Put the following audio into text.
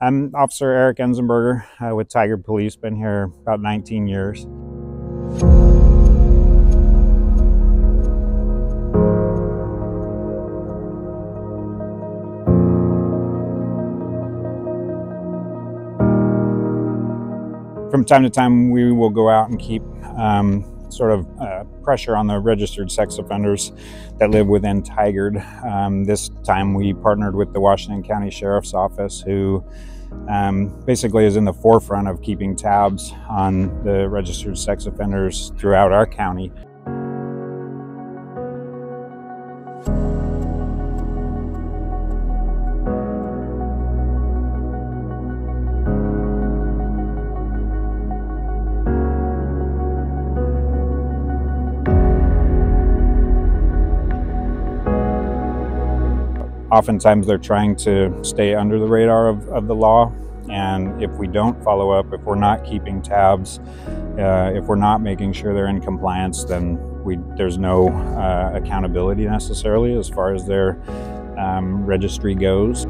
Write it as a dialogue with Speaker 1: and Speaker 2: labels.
Speaker 1: I'm Officer Eric Enzenberger uh, with Tigard Police, been here about 19 years. From time to time, we will go out and keep um, sort of uh, pressure on the registered sex offenders that live within Tigard. Um, this time we partnered with the Washington County Sheriff's Office, who um, basically is in the forefront of keeping tabs on the registered sex offenders throughout our county. Oftentimes they're trying to stay under the radar of, of the law. And if we don't follow up, if we're not keeping tabs, uh, if we're not making sure they're in compliance, then we, there's no uh, accountability necessarily as far as their um, registry goes.